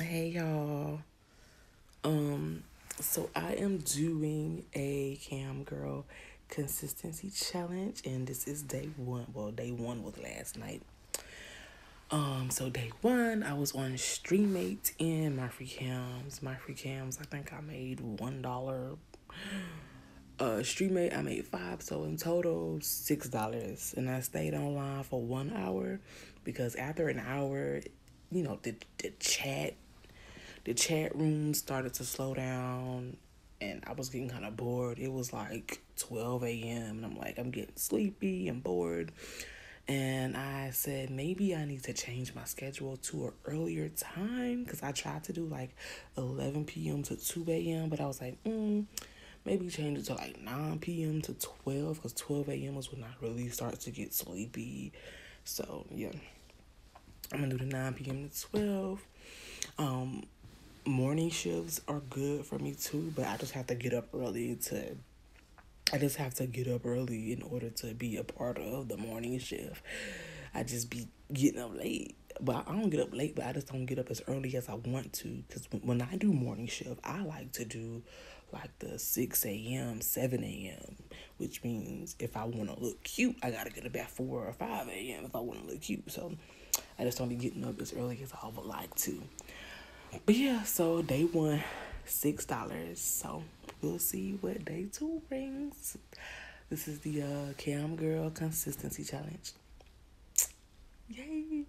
Hey y'all. Um so I am doing a cam girl consistency challenge and this is day 1. Well, day 1 was last night. Um so day 1 I was on Streamate and MyFreeCams. My free cams, I think I made $1 uh Streamate I made five, so in total six dollars. And I stayed online for one hour because after an hour, you know, the the chat the chat room started to slow down and I was getting kind of bored. It was like 12 a.m. and I'm like, I'm getting sleepy and bored. And I said, maybe I need to change my schedule to an earlier time because I tried to do like 11 p.m. to 2 a.m. But I was like, mm, maybe change it to like 9 p.m. to 12 because 12 a.m. is when I really start to get sleepy. So, yeah, I'm gonna do the 9 p.m. to 12. Um, morning shifts are good for me too, but I just have to get up early to I just have to get up early in order to be a part of the morning shift. I just be getting up late. But I don't get up late, but I just don't get up as early as I want to. Because when I do morning shift, I like to do like the 6 a.m., 7 a.m., which means if I want to look cute, I got to get up at 4 or 5 a.m. if I want to look cute. So I just don't be getting up as early as I would like to. But yeah, so day one, $6. So we'll see what day two brings. This is the uh, Cam Girl Consistency Challenge. Yay!